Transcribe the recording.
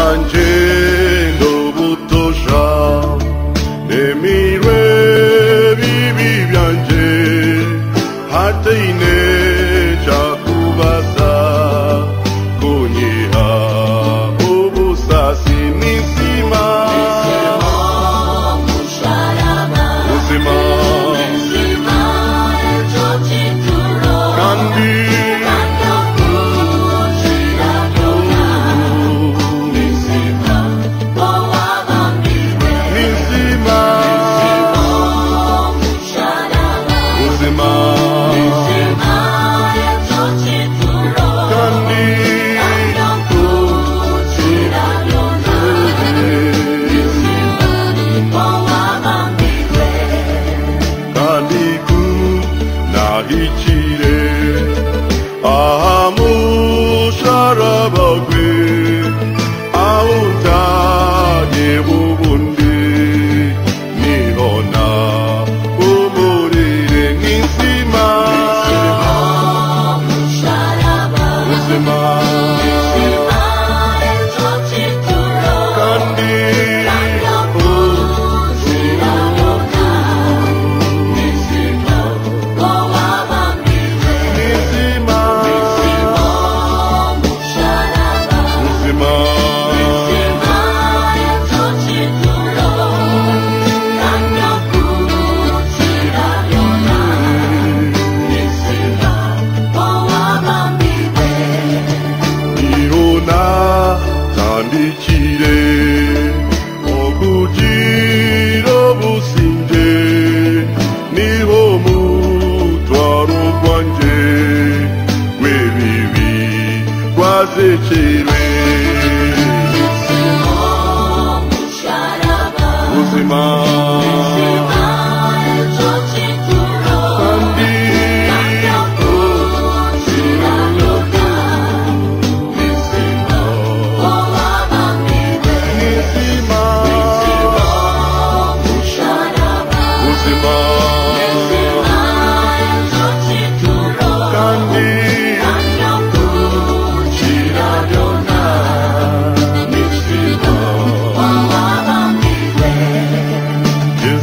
Sabancı nahikire ahamusharabagwe Take.